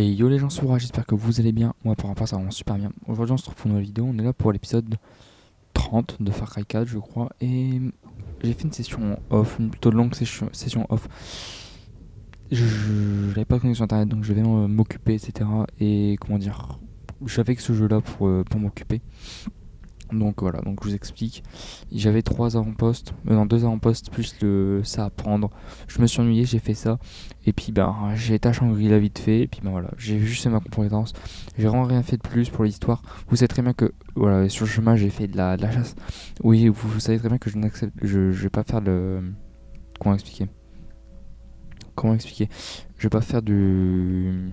Et yo les gens sur j'espère que vous allez bien. Moi pour un ça va super bien. Aujourd'hui on se retrouve pour une nouvelle vidéo. On est là pour l'épisode 30 de Far Cry 4 je crois. Et j'ai fait une session off, une plutôt longue session, off. Je n'avais pas de connexion internet donc je vais m'occuper etc. Et comment dire, j'avais que ce jeu là pour, euh, pour m'occuper. Donc voilà, donc je vous explique. J'avais trois avant-postes, euh, non deux avant-postes plus le ça à prendre. Je me suis ennuyé, j'ai fait ça. Et puis ben j'ai été à Shangri-La vite fait. Et puis ben voilà, j'ai juste ma compétence. J'ai vraiment rien fait de plus pour l'histoire. Vous savez très bien que voilà sur le chemin j'ai fait de la, de la chasse. Oui, vous, savez très bien que je n'accepte, je, je vais pas faire le comment expliquer? Comment expliquer? Je vais pas faire du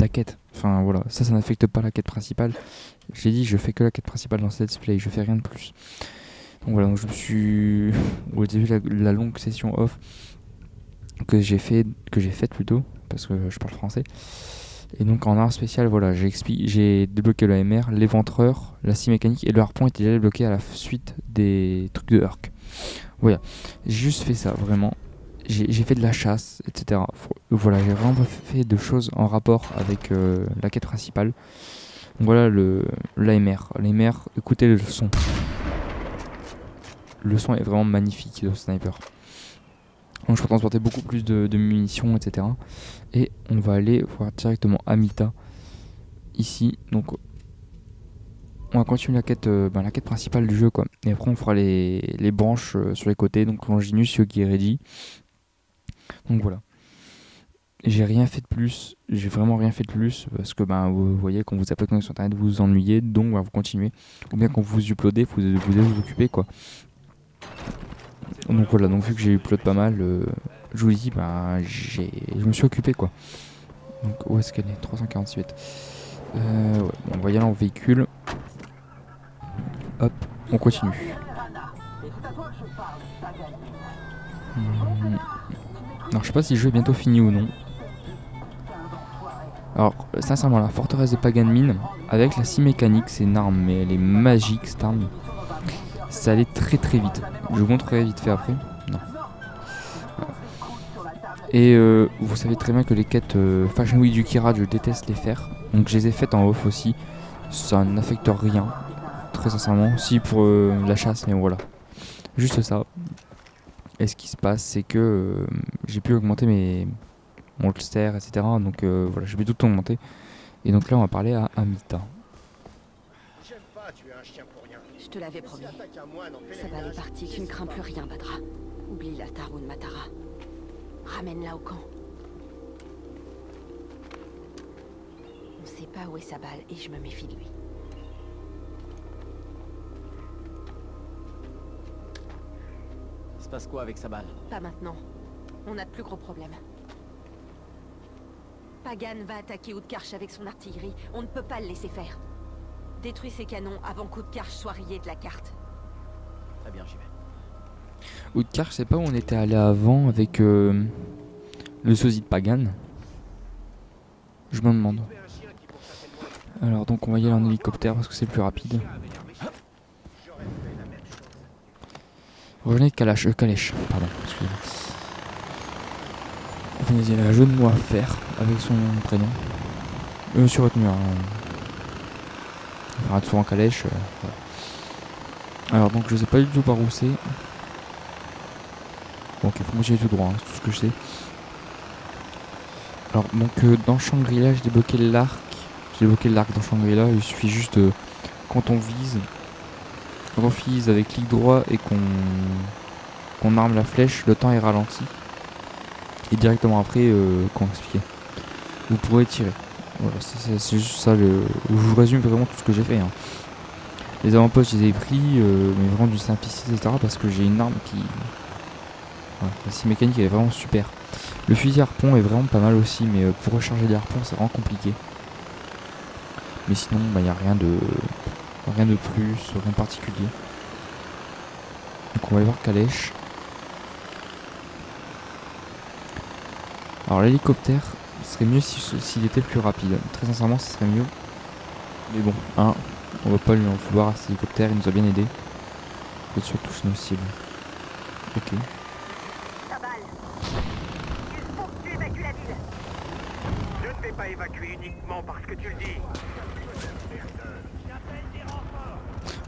la quête. Enfin voilà, ça, ça n'affecte pas la quête principale. J'ai dit, je fais que la quête principale dans ce let's play, je fais rien de plus. Donc voilà, je me suis. Au début, la, la longue session off que j'ai fait, que j'ai faite plutôt, parce que je parle français. Et donc en art spécial, voilà, j'ai débloqué le MR, l'éventreur, la scie mécanique et le harpon était déjà débloqué à la suite des trucs de Herc. Voilà, j'ai juste fait ça, vraiment j'ai fait de la chasse, etc. Voilà, j'ai vraiment fait de choses en rapport avec euh, la quête principale. Donc voilà le l'AMR. L'AMR, écoutez le son. Le son est vraiment magnifique de sniper. Donc je peux transporter beaucoup plus de, munitions, etc. Et on va aller voir directement Amita ici. Donc on va continuer la quête, euh, ben, la quête principale du jeu quoi. Et après on fera les, les branches euh, sur les côtés. Donc Longinus, Yogi et Reggie. Donc voilà. J'ai rien fait de plus, j'ai vraiment rien fait de plus parce que ben, vous voyez quand vous appelez connexion internet vous vous ennuyez donc vous continuez ou bien quand vous uploadez vous vous vous occuper quoi. Donc voilà donc vu que j'ai upload pas mal euh, je vous dis ben je me suis occupé quoi. Donc où est-ce qu'elle est? 348. Euh, on va y aller en véhicule. Hop, on continue. Alors je sais pas si le jeu est bientôt fini ou non. Alors sincèrement la forteresse de Paganmin avec la scie mécanique c'est une arme mais elle est magique cette arme. Ça allait très très vite. Je vous montrerai vite fait après. Non. Et euh, vous savez très bien que les quêtes euh, Fashion Week du Kira je déteste les faire. Donc je les ai faites en off aussi. Ça n'affecte rien. Très sincèrement. Si pour euh, la chasse mais voilà. Juste ça. Et ce qui se passe, c'est que euh, j'ai pu augmenter mes mon holster, etc. Donc euh, voilà, j'ai pu tout augmenter. Et donc là, on va parler à Amita. Je te l'avais promis. Ça va aller partir, tu ne crains plus rien, Badra. Oublie la Tarun Matara. Ramène-la au camp. On sait pas où est sa balle et je me méfie de lui. Se passe quoi avec sa balle Pas maintenant. On a de plus gros problèmes. Pagan va attaquer Outkarch avec son artillerie. On ne peut pas le laisser faire. Détruis ses canons avant qu'Outkarch soit rayé de la carte. Très bien, j'y vais. Outkarch, c'est pas où on était allé avant avec euh, le sosie de Pagan? Je me demande. Alors donc on va y aller en hélicoptère parce que c'est plus rapide. Revenez de Kalash, euh, pardon, excusez-moi. Il a un jeu de mots à faire avec son prénom. Suis retenu. Hein. On fera souvent Calèche. Euh, voilà. Alors donc je sais pas du tout par où c'est. Donc il faut que j'aille tout droit, hein, c'est tout ce que je sais. Alors donc euh, dans Shangri-La j'ai débloqué l'arc. J'ai débloqué l'arc dans Shangri-La, il suffit juste de, quand on vise quand on vise avec clic droit et qu'on arme la flèche, le temps est ralenti. Et directement après, euh, comment expliquer? Vous pourrez tirer. Voilà, c'est juste ça. Le... Je vous résume vraiment tout ce que j'ai fait. Hein. Les avant-postes, je les ai pris, euh, mais vraiment du simplicité, etc. Parce que j'ai une arme qui. Voilà, la mécanique est vraiment super. Le fusil harpon est vraiment pas mal aussi, mais euh, pour recharger les harpons, c'est vraiment compliqué. Mais sinon, il bah, n'y a rien de. Rien de plus, rien de particulier. Donc on va aller voir Calèche. Alors l'hélicoptère serait mieux s'il était plus rapide. Très sincèrement, ce serait mieux. Mais bon, hein, on va pas lui en vouloir à cet hélicoptère, il nous a bien aidé. De toucher nos cibles. Ok. Je ne vais pas pas évacuer uniquement parce que tu le dis.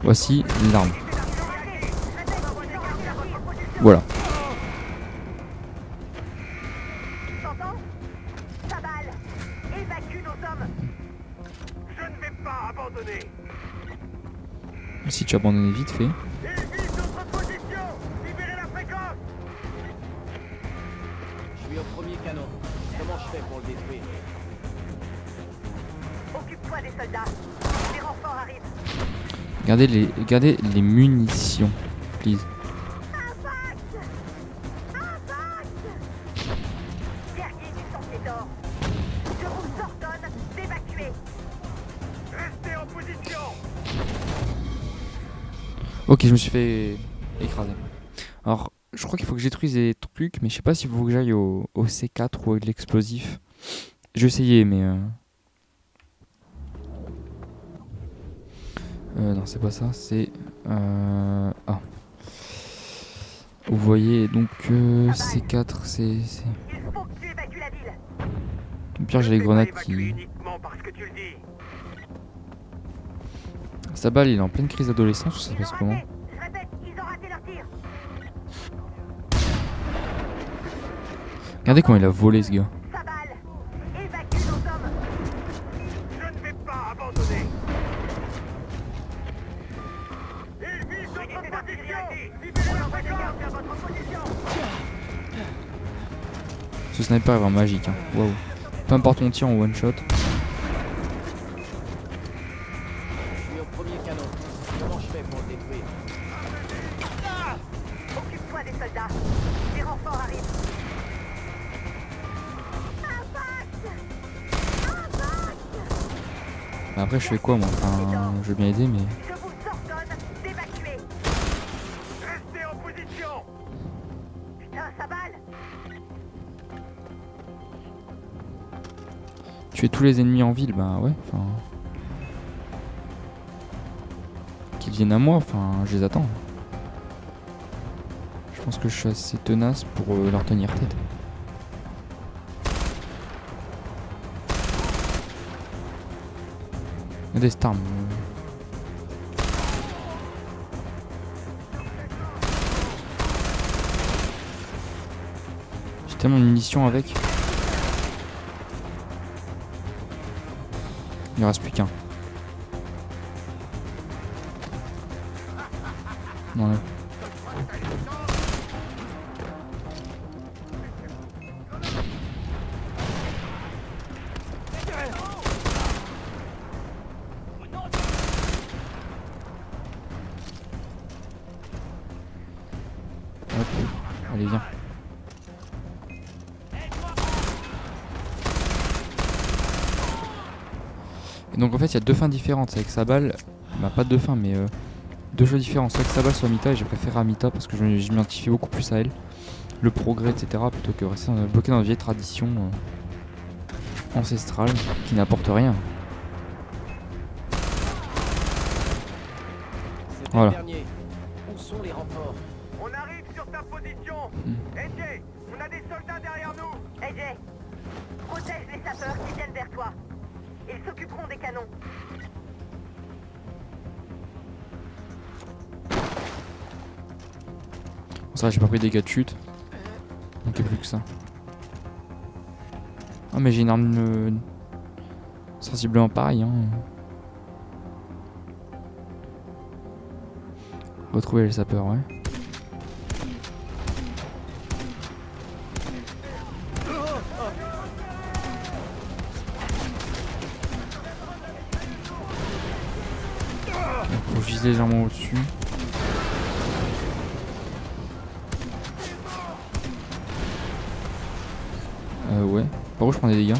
Voici l'arme. Voilà. T'entends Sabal Évacue nos hommes Je ne vais pas abandonner Si tu abandonnes vite fait. Évite notre position Libérez la fréquence Je suis au premier canon. Comment je fais pour le détruire Occupe-toi des soldats. Les renforts arrivent. Gardez les, munitions, please. Ok, je me suis fait écraser. Alors, je crois qu'il faut que je détruise trucs, mais je sais pas s'il faut que j'aille au, au C4 ou avec l'explosif. J'ai essayé, mais... Euh... euh, non, c'est pas ça, c'est... Euh... Ah. Vous voyez, donc euh, C4, c'est... c'est-. Au pire, j'ai les grenades qui... Sa balle, il est en pleine crise d'adolescence, ou ça se passe comment. Regardez comment il a volé, ce gars. Est vraiment magique, hein. Waouh. Peu importe ton tir en one shot. Après, je fais quoi, moi? Enfin, je veux bien aider, mais... Tuer tous les ennemis en ville, bah ouais, enfin... Qu'ils viennent à moi, enfin, je les attends. Je pense que je suis assez tenace pour euh, leur tenir tête. Il y a des stars. J'ai tellement de munitions avec. Il en reste plus qu'un. Ouais. Hop. Allez, viens. Donc en fait il y a deux fins différentes. Avec sa balle, bah pas deux fins mais euh, deux choix différents. Soit avec sa balle soit Amita et j'ai préféré Amita parce que je, je m'identifie beaucoup plus à elle. Le progrès etc. plutôt que rester bloqué dans une vieille tradition euh, ancestrale qui n'apporte rien. Voilà. dernier. S'occuperont des canons. Bon, ça j'ai pas pris des dégâts de chute. Donc il y a plus que ça. Ah mais j'ai une arme euh, sensiblement pareille. Hein. Retrouver les sapeurs, ouais. Légèrement au-dessus. Euh, ouais. Par où je prends des dégâts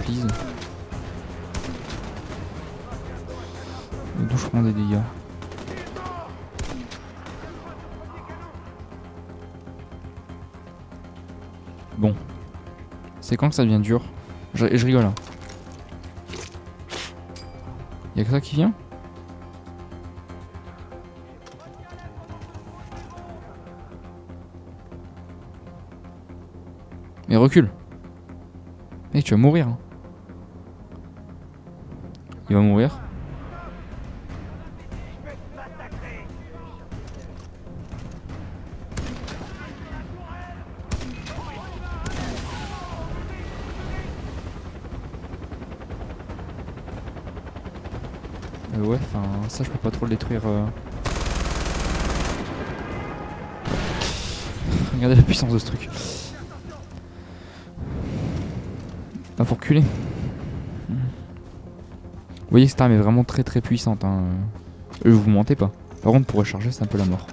Please. D'où je prends des dégâts Bon. C'est quand que ça devient dur je, je rigole. Hein. Y'a que ça qui vient Mais recule Mec, tu vas mourir. hein. Il va mourir. Euh, ouais, enfin, ça je peux pas trop le détruire. euh. Regardez la puissance de ce truc. Pas pour reculer. Vous voyez que cette arme est vraiment très très puissante. Hein. Euh, vous mentez pas. Par contre, pour recharger, c'est un peu la mort.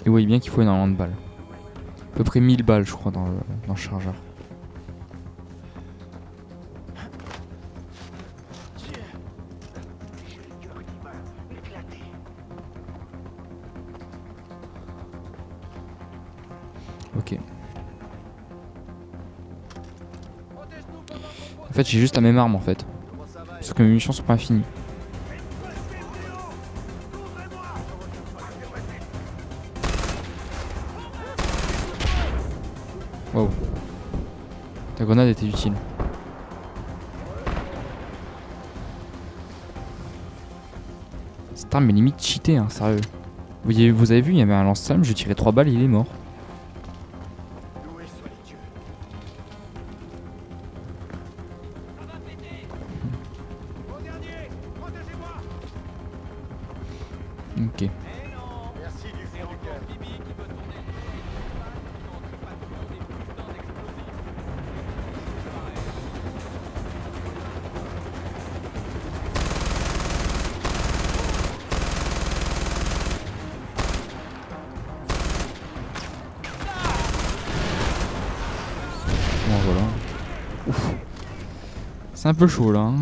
Et vous voyez bien qu'il faut énormément de balles. À peu près 1000 balles, je crois, dans dans le chargeur. En fait, j'ai juste la même arme en fait. Sauf que mes munitions sont pas infinies. Wow. Ta grenade était utile. Cette arme est limite cheatée, hein, sérieux. Vous, avez vu, il y avait un lance-flamme, j'ai tiré 3 balles et il est mort. C'est un peu chaud là. hein.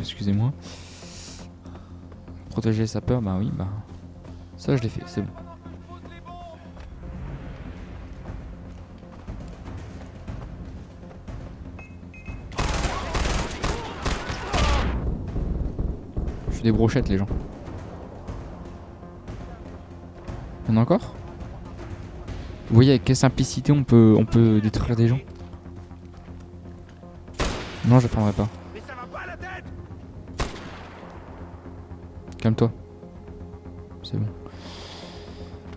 Excusez-moi. Protéger les sapeurs, bah oui, bah. Ça je l'ai fait, c'est bon. Je suis des brochettes les gens. Il y en a encore? Vous voyez avec quelle simplicité on peut, on peut détruire des gens? Non, je fermerai pas. Calme-toi. C'est bon.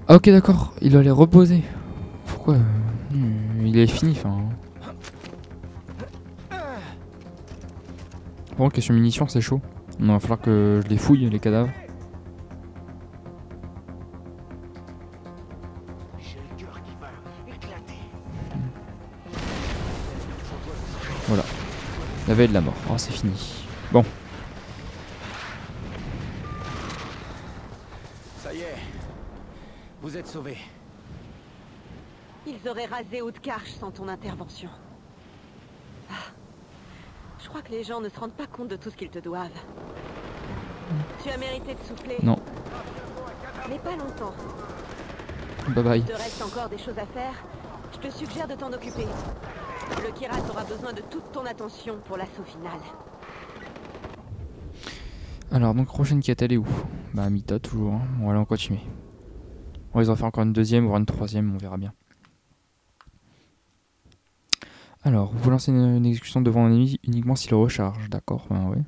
Ah ok d'accord, il doit aller reposer. Pourquoi euh, Il est fini, enfin. Bon, question munitions, c'est chaud. Il va falloir que je les fouille, les cadavres. Éclater. La veille de la mort. Oh, c'est fini. Bon, Ça y est. Ils auraient rasé Outkarch sans ton intervention. Ah. Je crois que les gens ne se rendent pas compte de tout ce qu'ils te doivent. Tu as mérité de souffler. non. Mais pas longtemps. Bye bye. Il te reste encore des choses à faire. Je te suggère de t'en occuper. Le Kirat aura besoin de toute ton attention pour l'assaut final. Alors, donc, prochaine quête, elle est où? Bah, Mita, toujours. hein. Bon, allez, on continue. On les en faire encore une deuxième, voire une troisième, on verra bien. Alors, vous lancez une, exécution devant un ennemi uniquement s'il recharge. D'accord, ben oui.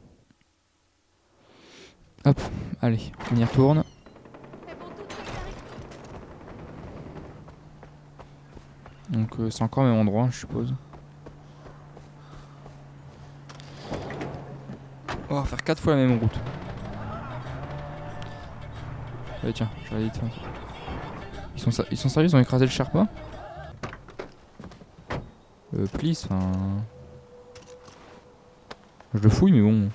Hop, allez, on y retourne. Donc, euh, c'est encore le même endroit, je suppose. On va faire 4 fois la même route. Ouais, tiens, j'aurais dit. Ils sont, sérieux, ils ont écrasé le Sherpa Euh, please, enfin. Je le fouille, mais bon.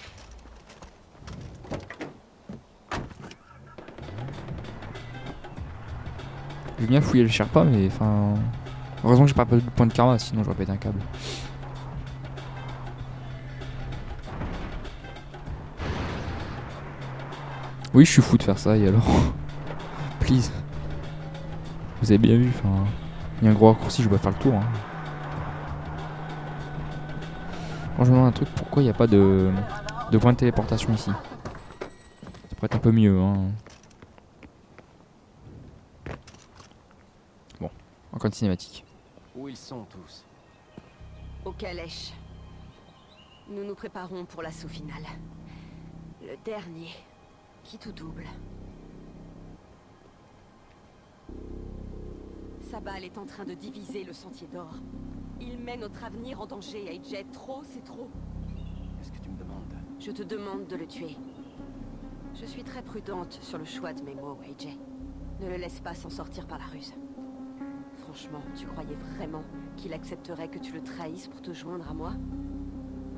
J'ai bien fouillé le Sherpa, mais enfin. Heureusement que j'ai pas de point de karma, sinon j'aurais pété un câble. Oui, je suis fou de faire ça, et alors Please. Vous avez bien vu, enfin. Il y a un gros raccourci, je dois faire le tour. Hein. Moi, je me demande un truc, pourquoi il n'y a pas de, de point de téléportation ici? Ça pourrait être un peu mieux, hein. Bon, encore une cinématique. Où ils sont tous? Au calèche. Nous nous préparons pour l'assaut final. Le dernier, qui tout double. Sa balle est en train de diviser le sentier d'or. Il met notre avenir en danger, AJ. Trop, c'est trop. Qu'est-ce que tu me demandes? Je te demande de le tuer. Je suis très prudente sur le choix de mes mots, AJ. Ne le laisse pas s'en sortir par la ruse. Franchement, tu croyais vraiment qu'il accepterait que tu le trahisses pour te joindre à moi?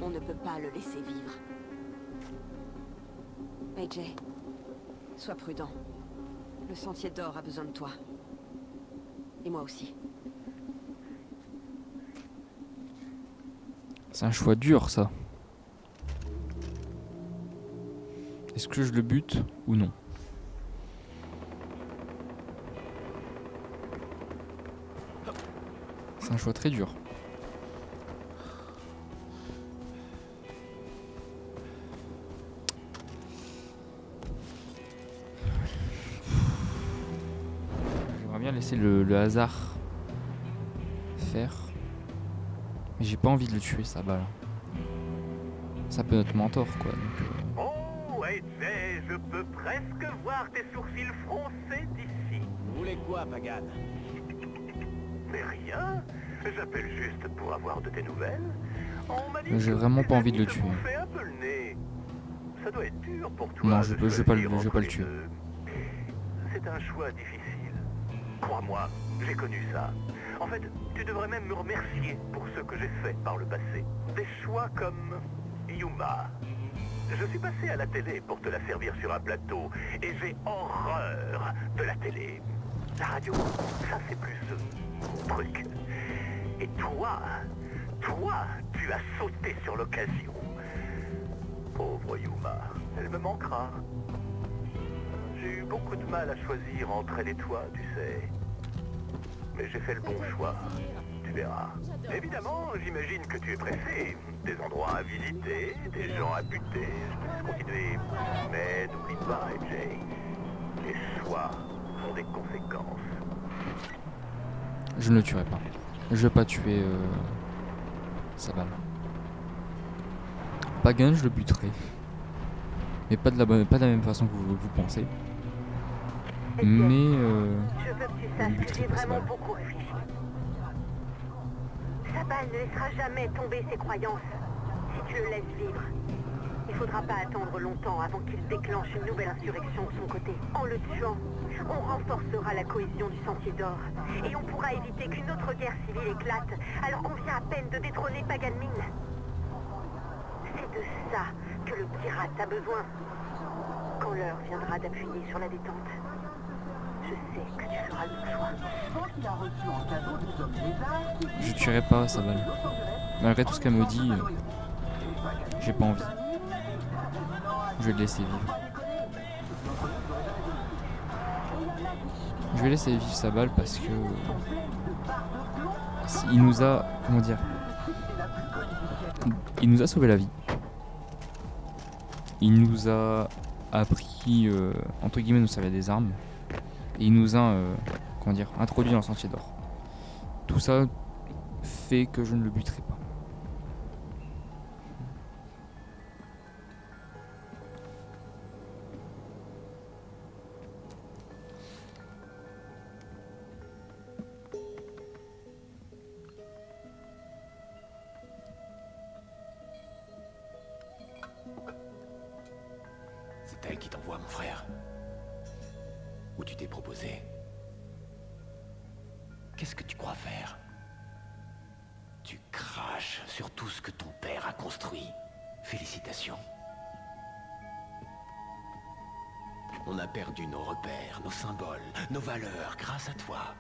On ne peut pas le laisser vivre. AJ, sois prudent. Le sentier d'or a besoin de toi. Moi aussi. C'est un choix dur, ça. Est-ce que je le bute ou non? C'est un choix très dur. Laisser le, le hasard faire. Mais j'ai pas envie de le tuer, ça balle. Ça peut être mentor, quoi. Donc, euh, Oh, AJ, je peux presque voir tes sourcils froncés d'ici. Vous voulez quoi, Pagan Mais rien, j'appelle juste pour avoir de tes nouvelles. On m'a dit Mais j'ai vraiment pas envie de le tuer. Ça doit être dur pour toi. Non, je peux- je vais pas le- choisir je vais pas le tuer. C'est un choix difficile. Crois-moi, j'ai connu ça. En fait, tu devrais même me remercier pour ce que j'ai fait par le passé. Des choix comme Yuma. Je suis passé à la télé pour te la servir sur un plateau et j'ai horreur de la télé. La radio, ça c'est plus mon truc. Et toi, toi, tu as sauté sur l'occasion. Pauvre Yuma, elle me manquera. J'ai eu beaucoup de mal à choisir entre elle et toi, tu sais. Mais j'ai fait le bon choix. Tu verras. Évidemment, j'imagine que tu es pressé. Des endroits à visiter, des gens à buter. Je laisse continuer. Mais n'oublie pas, AJ. Les choix ont des conséquences. je ne le tuerai pas. Je vais pas tuer euh, sa balle. Pagan, je le buterai. Mais pas de la, bonne, pas de la même façon que vous, vous pensez. Mais euh, Je veux que tu saches que j'ai vraiment beaucoup réfléchi. Sa balle ne laissera jamais tomber ses croyances. Si tu le laisses vivre, il faudra pas attendre longtemps avant qu'il déclenche une nouvelle insurrection de son côté. En le tuant, on renforcera la cohésion du Sentier d'Or. Et on pourra éviter qu'une autre guerre civile éclate alors qu'on vient à peine de détrôner Pagan Min. C'est de ça que le pirate a besoin. Quand l'heure viendra d'appuyer sur la détente, je sais que tu feras le bon choix. Je tuerai pas sa balle. Malgré tout ce qu'elle me dit, euh, j'ai pas envie. Je vais le laisser vivre. Je vais laisser vivre sa balle parce que il nous a comment dire il nous a sauvé la vie. Il nous a appris euh, entre guillemets nous servir des armes et il nous a euh, comment dire introduit dans le sentier d'or. Tout ça fait que je ne le buterai pas. C'est elle qui t'envoie, mon frère. Tu t'es proposé Qu'est-ce que tu crois faire? Tu craches sur tout ce que ton père a construit. Félicitations. On a perdu nos repères, nos symboles, nos valeurs grâce à toi.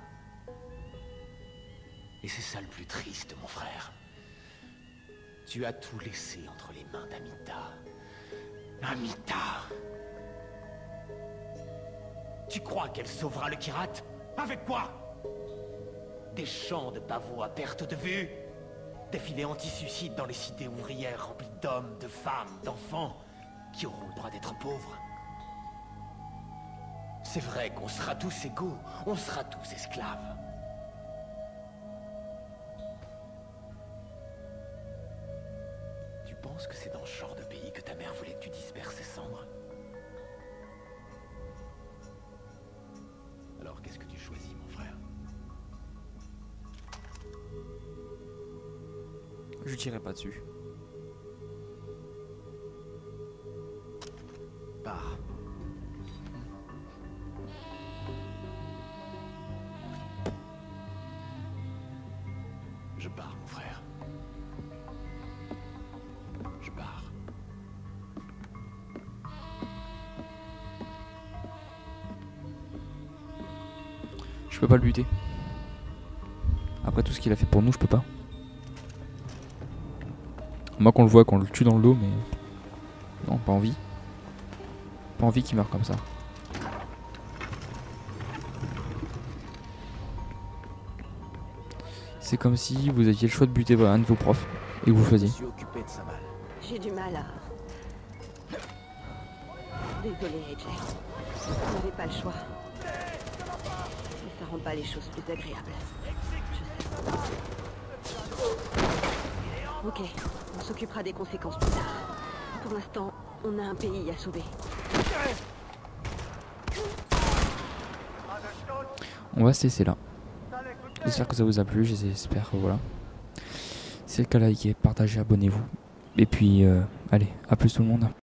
Et c'est ça le plus triste, mon frère. Tu as tout laissé entre les mains d'Amita. Amita Tu crois qu'elle sauvera le Kirat Avec quoi Des champs de pavots à perte de vue Des filets anti-suicides dans les cités ouvrières remplies d'hommes, de femmes, d'enfants qui auront le droit d'être pauvres C'est vrai qu'on sera tous égaux, on sera tous esclaves. Je tirerai pas dessus. Pars. Je pars, mon frère. Je pars. Je peux pas le buter. Après tout ce qu'il a fait pour nous, je peux pas. Moi qu'on le voit, qu'on le tue dans le dos, mais... Non, pas envie. Pas envie qu'il meure comme ça. C'est comme si vous aviez le choix de buter un de vos profs et que vous faisiez. J'ai du mal à... Désolé, AJ. On n'avait pas le choix. Mais ça rend pas les choses plus agréables. Je sais. Ok, on s'occupera des conséquences plus tard. Pour l'instant, on a un pays à sauver. On va se laisser là. J'espère que ça vous a plu, j'espère que voilà. C'est le cas, likez, partagez, abonnez-vous. Et puis, euh, allez, à plus tout le monde.